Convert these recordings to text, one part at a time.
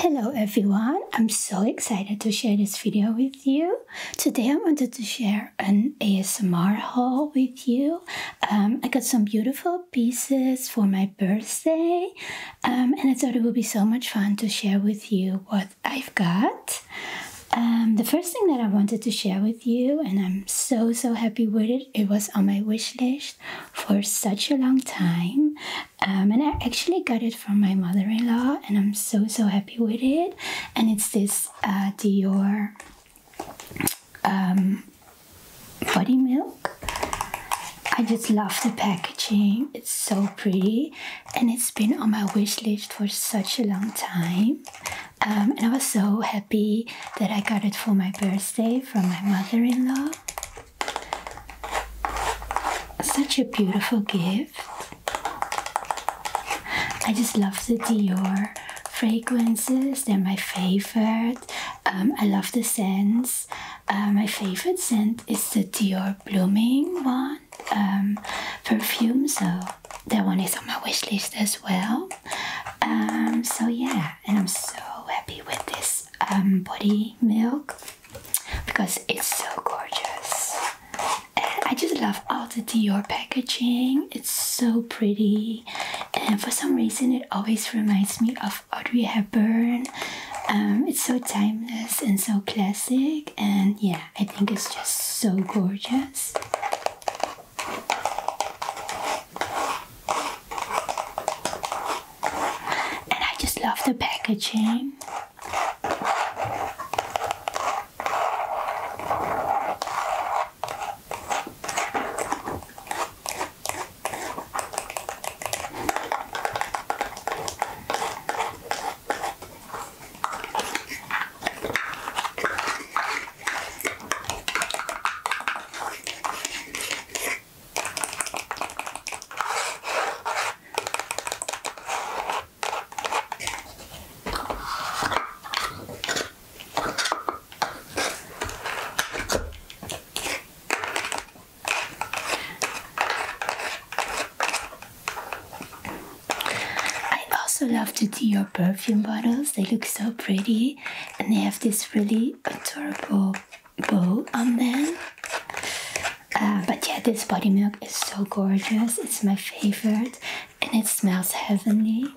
Hello everyone, I'm so excited to share this video with you. Today I wanted to share an ASMR haul with you. Um, I got some beautiful pieces for my birthday um, and I thought it would be so much fun to share with you what I've got. Um, the first thing that I wanted to share with you, and I'm so so happy with it, it was on my wish list for such a long time. Um, and I actually got it from my mother in law, and I'm so so happy with it. And it's this uh, Dior um, body milk. I just love the packaging, it's so pretty, and it's been on my wish list for such a long time. Um, and I was so happy that I got it for my birthday from my mother in law. Such a beautiful gift. I just love the Dior fragrances, they're my favorite. Um, I love the scents. Uh, my favorite scent is the Dior Blooming one um, perfume, so that one is on my wish list as well. Um, so yeah, and I'm so happy with this um, body milk because it's so gorgeous. And I just love all the Dior packaging. It's so pretty, and for some reason, it always reminds me of Audrey Hepburn. Um, it's so timeless and so classic, and yeah, I think it's just so gorgeous. And I just love the packaging. I also love the Dior perfume bottles. They look so pretty and they have this really adorable bow on them. Uh, but yeah, this body milk is so gorgeous. It's my favorite and it smells heavenly.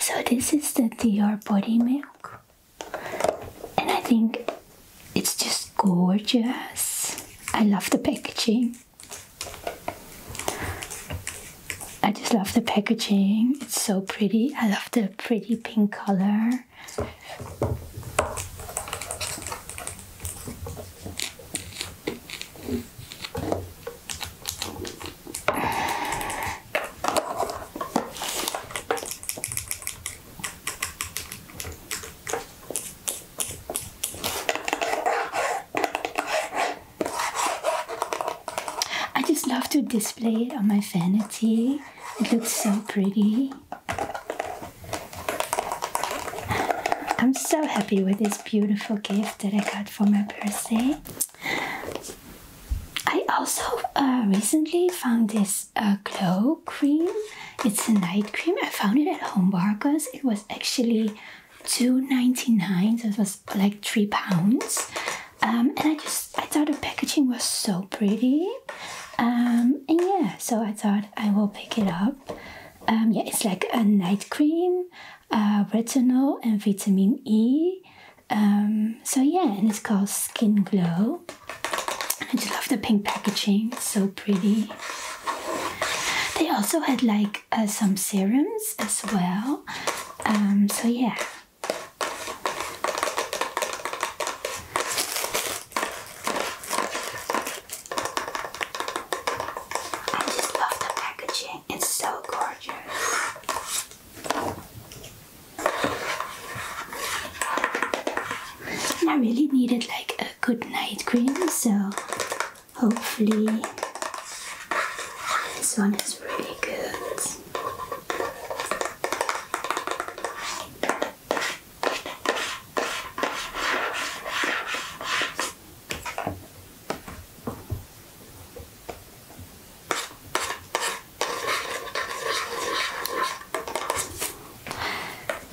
So this is the Dior body milk. And I think it's just gorgeous. I love the packaging. I just love the packaging. It's so pretty. I love the pretty pink color. I just to display it on my vanity. It looks so pretty. I'm so happy with this beautiful gift that I got for my birthday. I also uh, recently found this uh, glow cream. It's a night cream. I found it at Home Bargains. It was actually $2.99, so it was like three pounds. Um, and I just I thought the packaging was so pretty. Um, so I thought I will pick it up. Um, yeah, it's like a night cream, uh, retinol, and vitamin E. Um, so yeah, and it's called Skin Glow. I just love the pink packaging, it's so pretty. They also had like uh, some serums as well. Um, so yeah. I just love the packaging. It's so gorgeous. And I really needed like a good night cream, so hopefully this one is really good.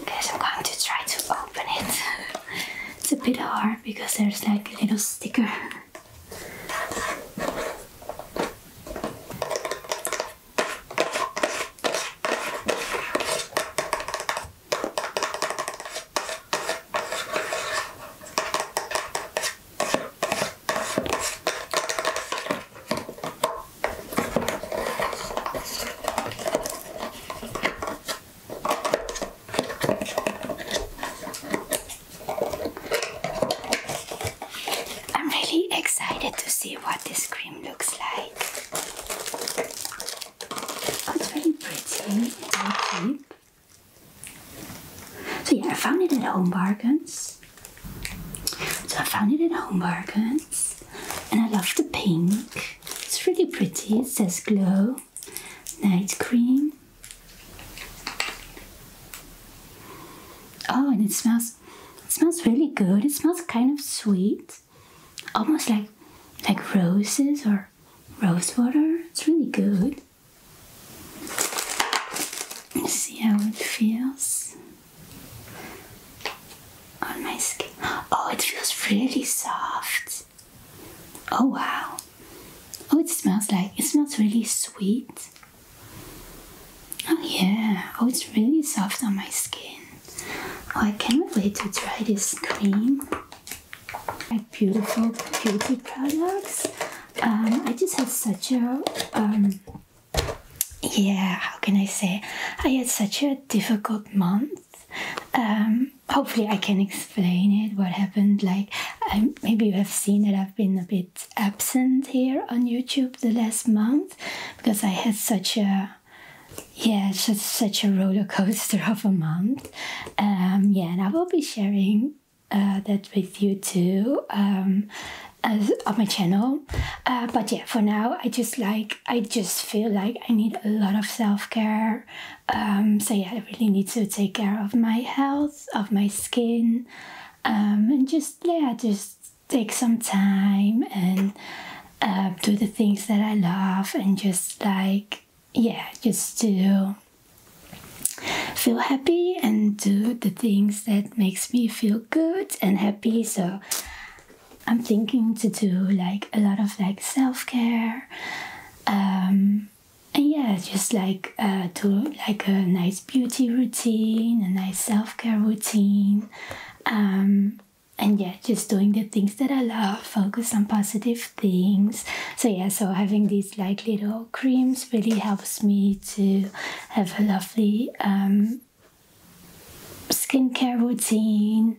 Guys, I'm going to try to open it. it's a bit hard because there's like a little sticker. I'm really excited to see what this cream looks like. Oh, it's very pretty, very cheap. So yeah, I found it at Home Bargains. So I found it at Home Bargains, and I love the pink. It's really pretty. It says Glow Night Cream. Oh, and it smells. It smells really good. It smells kind of sweet, almost like like roses or rose water. It's really good. Let's see how it feels on my skin. Oh, it feels really soft. Oh wow. Oh, it smells like it smells really sweet. Oh yeah. Oh, it's really soft on my skin. Oh, I cannot wait to try this cream. Like beautiful beauty products. Um, I just had such a um, yeah. How can I say? I had such a difficult month. Um, hopefully, I can explain it. What happened? Like, I, maybe you have seen that I've been a bit absent here on YouTube the last month because I had such a yeah, it's just such a roller coaster of a month. Um, yeah, and I will be sharing uh, that with you too um, as, on my channel. Uh, but yeah, for now, I just like, I just feel like I need a lot of self care. Um, so yeah, I really need to take care of my health, of my skin, um, and just, yeah, just take some time and uh, do the things that I love and just like, yeah, just to feel happy and do the things that makes me feel good and happy. So I'm thinking to do like a lot of like self-care. Um and yeah, just like uh, do like a nice beauty routine, a nice self-care routine. Um, and yeah just doing the things that i love focus on positive things so yeah so having these like little creams really helps me to have a lovely um, skincare routine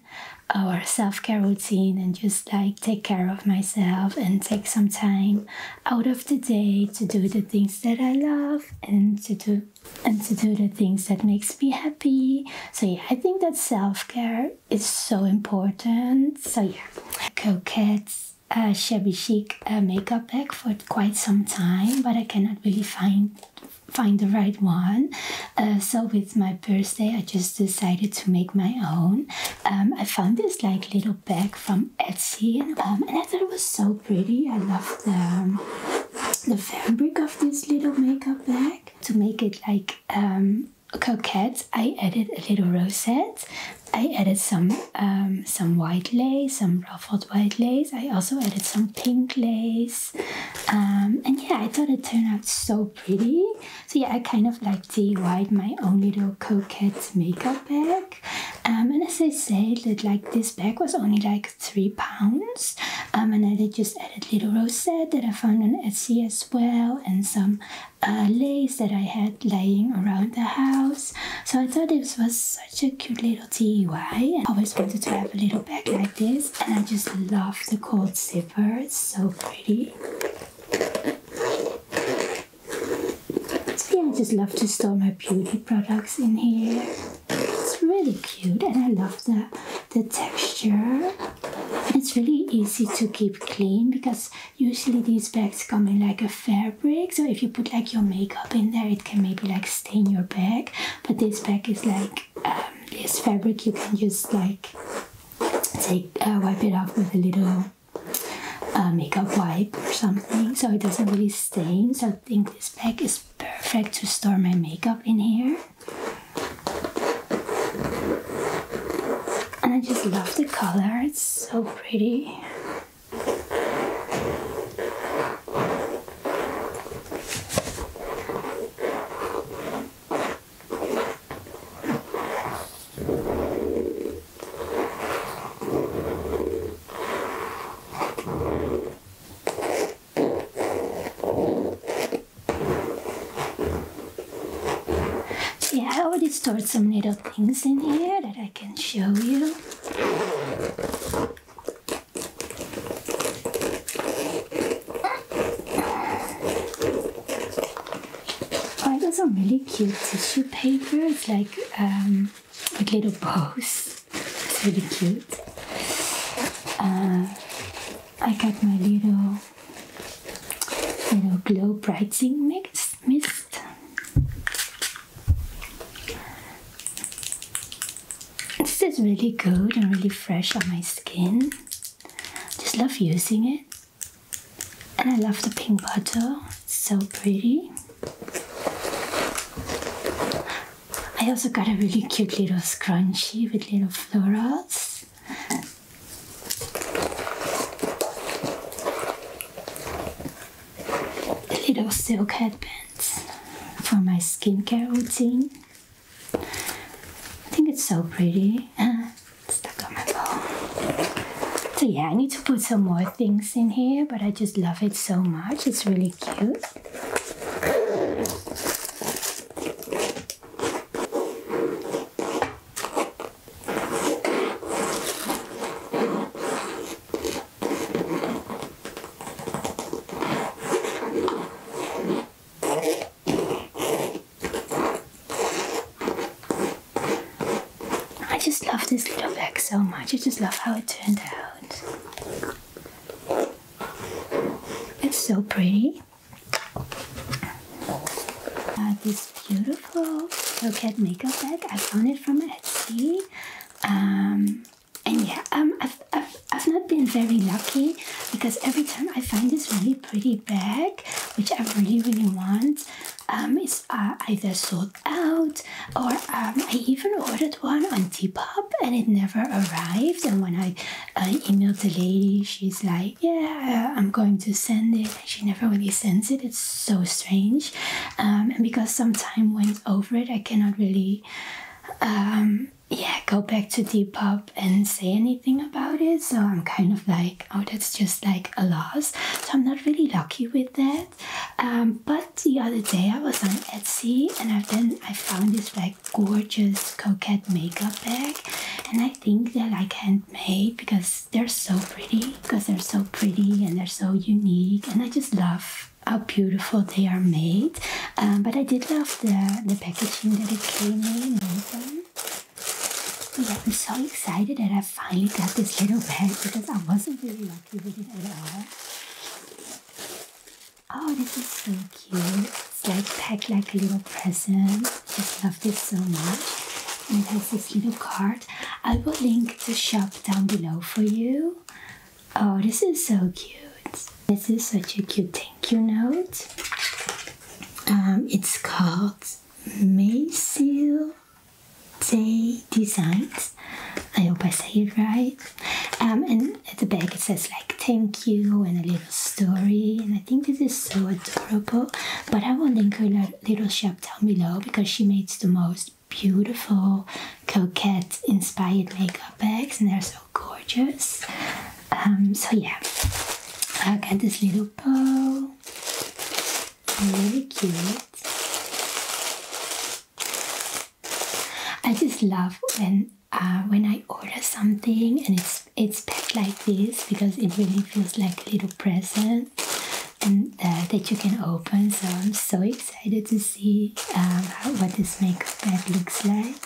or self-care routine and just like take care of myself and take some time out of the day to do the things that I love and to do and to do the things that makes me happy. So yeah, I think that self-care is so important. So yeah, Coquette's uh, shabby chic uh, makeup bag for quite some time, but I cannot really find find the right one. Uh, so with my birthday, I just decided to make my own. Um, I found this like little bag from Etsy, um, and I thought it was so pretty. I love the um, the fabric of this little makeup bag to make it like um, coquette. I added a little rosette. I added some um, some white lace, some ruffled white lace. I also added some pink lace, um, and yeah, I thought it turned out so pretty. So yeah, I kind of like DIYed my own little coquette makeup bag. Um, and as I said, that like this bag was only like three pounds, um, and I just added little rosette that I found on Etsy as well, and some uh, lace that I had laying around the house. So I thought this was such a cute little DIY, and I always wanted to have a little bag like this, and I just love the gold zipper. It's so pretty. So yeah, I just love to store my beauty products in here. It's really cute, and I love the the texture. it's really easy to keep clean because usually these bags come in like a fabric. So if you put like your makeup in there it can maybe like stain your bag. But this bag is like um, this fabric you can just like take uh, wipe it off with a little uh, makeup wipe or something. So it doesn't really stain. So I think this bag is perfect to store my makeup in here I just love the color, it's so pretty. Yeah, I already stored some little things in here that I can show you. Oh, I got some really cute tissue paper. It's like um, with little bows. It's really cute. Uh, I got my little little glow brightening mix mist. This is really good and really fresh on my skin. Just love using it. And I love the pink bottle. It's so pretty. I also got a really cute little scrunchie with little florals. Little silk headbands for my skincare routine. I think it's so pretty. Stuck on my bowl. So yeah, I need to put some more things in here, but I just love it so much. It's really cute. I just love this little bag so much. I just love how it turned out. It's so pretty. Uh, this beautiful coquette makeup bag. I found it from Etsy. Um, and yeah, um, I've, I've, I've not been very lucky because every time I find this really pretty bag, which I really, really want, um, it's uh, either sold out or um, I even ordered one on Depop and it never arrived. And when I uh, emailed the lady, she's like, "Yeah, I'm going to send it." And she never really sends it. It's so strange, um, and because some time went over it, I cannot really um yeah go back to depop and say anything about it. So i'm kind of like oh that's just like a loss. So i'm not really lucky with that. Um but the other day i was on etsy and i then i found this like gorgeous coquette makeup bag. And i think they're like handmade because they're so pretty because they're so pretty and they're so unique. And i just love how beautiful they are made. Um, but I did love the, the packaging that it came in. Yeah, I'm so excited that I finally got this little bag because I wasn't really lucky with it at all. Oh, this is so cute. It's like packed like a little present. Just love this so much. And it has this little card. I will link the shop down below for you. Oh, this is so cute. This is such a cute thank you note. Um, it's called Mayseal Day Designs. I hope I say it right. Um, and at the back it says like thank you and a little story. And I think this is so adorable. But I will link her little shop down below because she makes the most beautiful coquette inspired makeup bags and they're so gorgeous. Um, so yeah, I got this little bow. Really cute. I just love when uh, when I order something and it's it's packed like this because it really feels like a little present and uh, that you can open. So I'm so excited to see um, how, what this makeup bag looks like.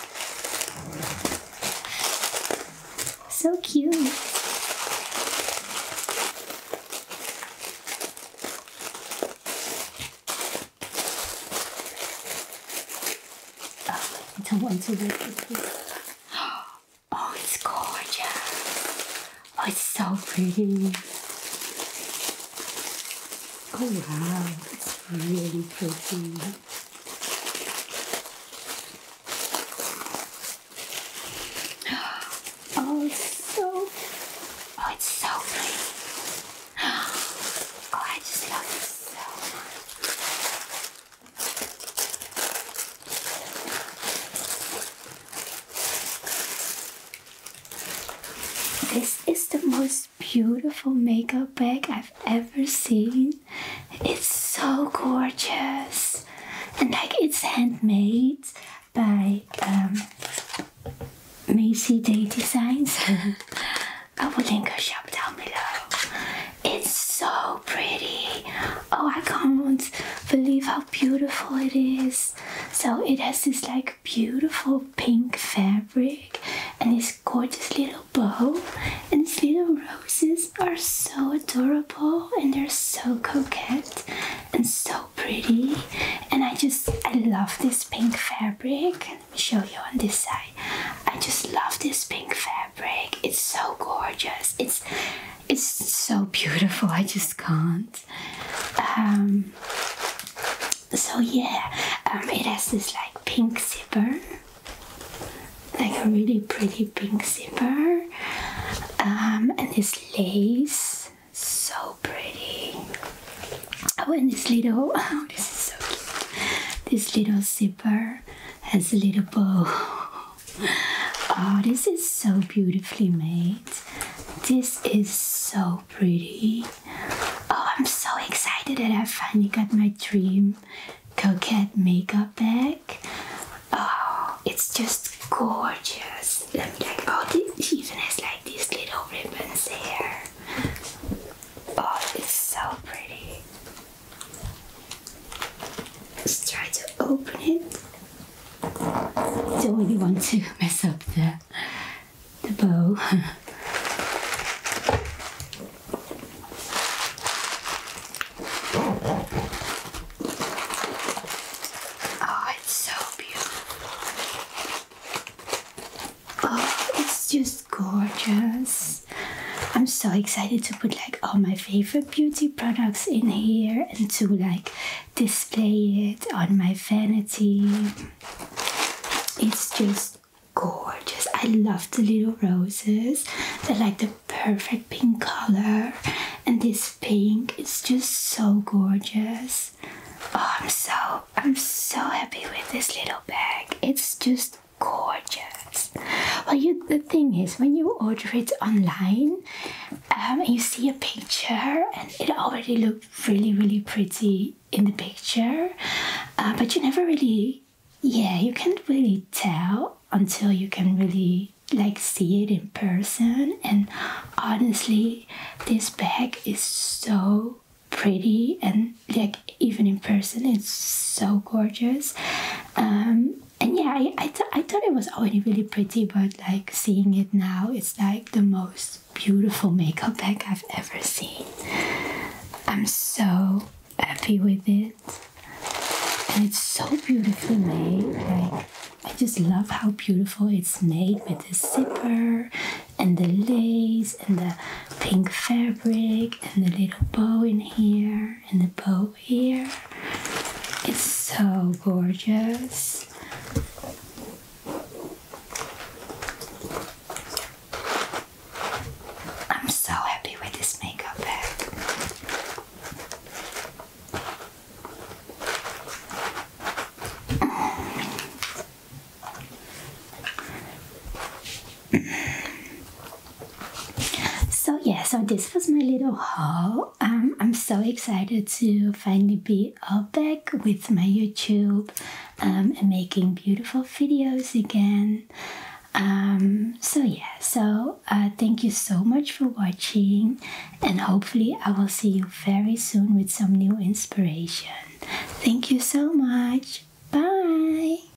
So cute. This. Oh, it's gorgeous. Oh, it's so pretty. Oh wow, it's really pretty. Oh, it's so, oh, it's so pretty. Oh, I just love it so much. This is the most beautiful makeup bag I've ever seen. It's so gorgeous. And like it's handmade by um, Maisie Day Designs. I will link her shop down below. It's so pretty. Oh, I can't believe how beautiful it is. So it has this like beautiful pink fabric and this gorgeous little bow and these little roses are so adorable and they're so coquette and so pretty and I just I love this pink fabric. Let me show you on this side. I just love this pink fabric. It's so gorgeous. It's it's so beautiful. I just can't um so yeah um it has this like pink zipper like a really pretty pink zipper um, and this lace so pretty. Oh and this little oh this is so cute. This little zipper has a little bow. Oh this is so beautifully made. This is so pretty. Oh i'm so excited that i finally got my dream coquette makeup bag. Oh, it's just gorgeous. Let me like, oh, it even has like these little ribbons here. Oh, it's so pretty. Let's try to open it. Don't really want to mess up the the bow. Oh, it's so beautiful. Oh, it's just gorgeous. I'm excited to put like all my favorite beauty products in here and to like display it on my vanity. It's just gorgeous. I love the little roses. They're like the perfect pink color. And this pink is just so gorgeous. Oh, I'm so I'm so happy with this little bag. It's just gorgeous. Well, you the thing is, when you order it online, um, you see a picture, and it already looked really, really pretty in the picture, uh, but you never really, yeah, you can't really tell until you can really like see it in person. And honestly, this bag is so pretty and like even in person it's so gorgeous um and yeah i I, th- I thought it was already really pretty but like seeing it now it's like the most beautiful makeup bag i've ever seen i'm so happy with it and it's so beautifully made like I just love how beautiful it's made with the zipper and the lace and the pink fabric and the little bow in here and the bow here. It's so gorgeous. I'm so happy with this makeup bag. So yeah, so this was my little haul. I'm so excited to finally be up back with my YouTube um, and making beautiful videos again. Um, so yeah, so uh, thank you so much for watching, and hopefully I will see you very soon with some new inspiration. Thank you so much. Bye.